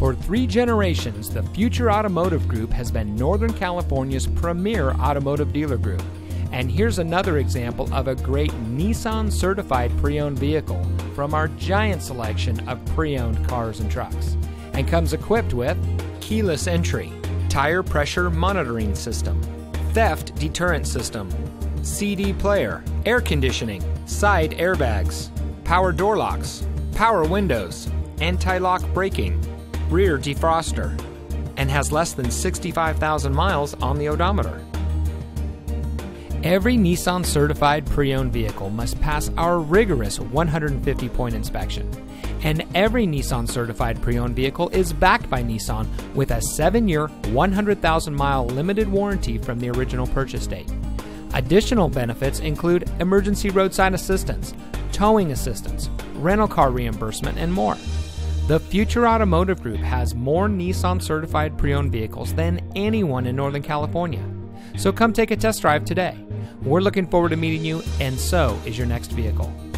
For three generations, the Future Automotive Group has been Northern California's premier automotive dealer group. And here's another example of a great Nissan certified pre owned vehicle from our giant selection of pre owned cars and trucks. And comes equipped with keyless entry, tire pressure monitoring system, theft deterrent system, CD player, air conditioning, side airbags, power door locks, power windows, anti lock braking rear defroster, and has less than 65,000 miles on the odometer. Every Nissan certified pre owned vehicle must pass our rigorous 150 point inspection. And every Nissan certified pre owned vehicle is backed by Nissan with a 7 year, 100,000 mile limited warranty from the original purchase date. Additional benefits include emergency roadside assistance, towing assistance, rental car reimbursement, and more. The Future Automotive Group has more Nissan certified pre owned vehicles than anyone in Northern California. So come take a test drive today. We're looking forward to meeting you, and so is your next vehicle.